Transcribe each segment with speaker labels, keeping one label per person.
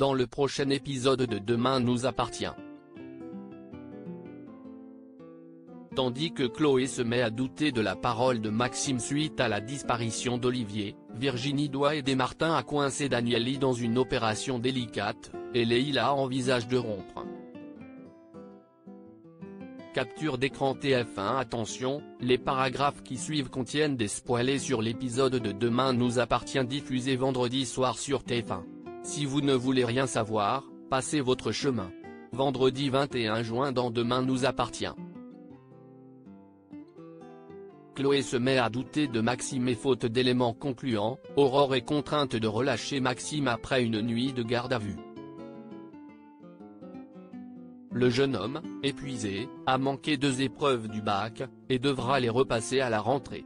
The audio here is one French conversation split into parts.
Speaker 1: dans le prochain épisode de Demain nous appartient. Tandis que Chloé se met à douter de la parole de Maxime suite à la disparition d'Olivier, Virginie doit aider Martin à coincer Danieli dans une opération délicate, et Leïla envisage de rompre. Capture d'écran TF1 Attention, les paragraphes qui suivent contiennent des spoilers sur l'épisode de Demain nous appartient diffusé vendredi soir sur TF1. Si vous ne voulez rien savoir, passez votre chemin. Vendredi 21 juin dans Demain nous appartient. Chloé se met à douter de Maxime et faute d'éléments concluants, Aurore est contrainte de relâcher Maxime après une nuit de garde à vue. Le jeune homme, épuisé, a manqué deux épreuves du bac, et devra les repasser à la rentrée.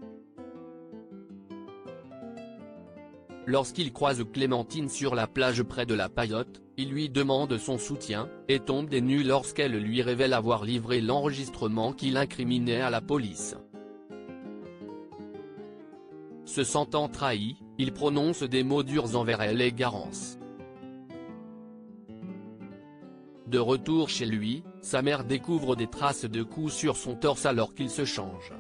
Speaker 1: Lorsqu'il croise Clémentine sur la plage près de la paillote, il lui demande son soutien, et tombe des nues lorsqu'elle lui révèle avoir livré l'enregistrement qu'il incriminait à la police. Se sentant trahi, il prononce des mots durs envers elle et Garance. De retour chez lui, sa mère découvre des traces de coups sur son torse alors qu'il se change.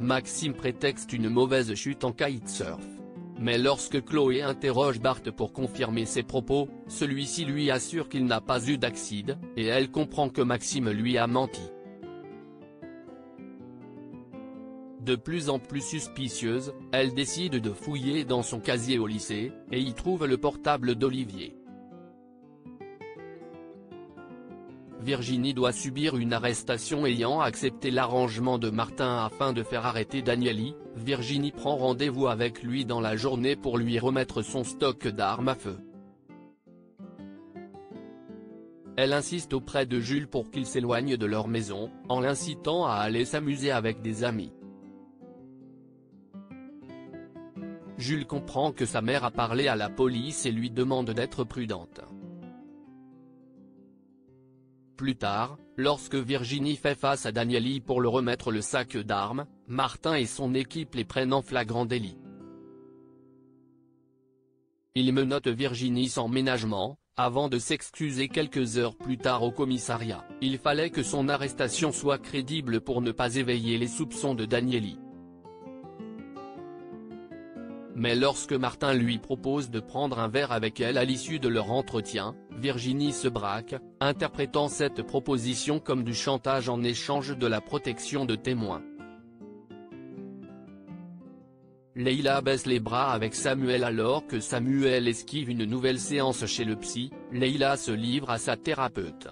Speaker 1: Maxime prétexte une mauvaise chute en kitesurf. Mais lorsque Chloé interroge Bart pour confirmer ses propos, celui-ci lui assure qu'il n'a pas eu d'accident, et elle comprend que Maxime lui a menti. De plus en plus suspicieuse, elle décide de fouiller dans son casier au lycée, et y trouve le portable d'Olivier. Virginie doit subir une arrestation ayant accepté l'arrangement de Martin afin de faire arrêter Danieli, Virginie prend rendez-vous avec lui dans la journée pour lui remettre son stock d'armes à feu. Elle insiste auprès de Jules pour qu'il s'éloigne de leur maison, en l'incitant à aller s'amuser avec des amis. Jules comprend que sa mère a parlé à la police et lui demande d'être prudente. Plus tard, lorsque Virginie fait face à Danieli pour le remettre le sac d'armes, Martin et son équipe les prennent en flagrant délit. Il menotte Virginie sans ménagement, avant de s'excuser quelques heures plus tard au commissariat. Il fallait que son arrestation soit crédible pour ne pas éveiller les soupçons de Danieli. Mais lorsque Martin lui propose de prendre un verre avec elle à l'issue de leur entretien, Virginie se braque, interprétant cette proposition comme du chantage en échange de la protection de témoins. Leila baisse les bras avec Samuel alors que Samuel esquive une nouvelle séance chez le psy, Leila se livre à sa thérapeute.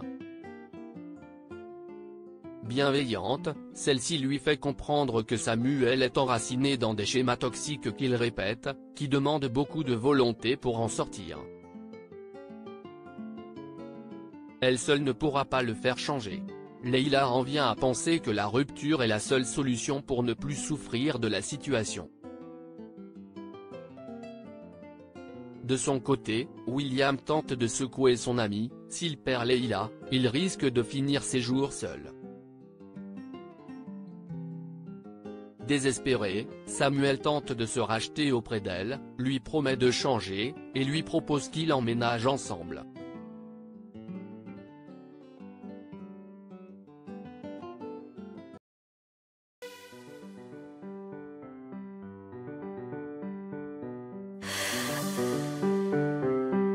Speaker 1: Bienveillante, celle-ci lui fait comprendre que Samuel est enraciné dans des schémas toxiques qu'il répète, qui demandent beaucoup de volonté pour en sortir. Elle seule ne pourra pas le faire changer. Leila en vient à penser que la rupture est la seule solution pour ne plus souffrir de la situation. De son côté, William tente de secouer son ami, s'il perd Leila, il risque de finir ses jours seul. Désespéré, Samuel tente de se racheter auprès d'elle, lui promet de changer, et lui propose qu'ils emménagent ensemble.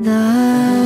Speaker 2: 나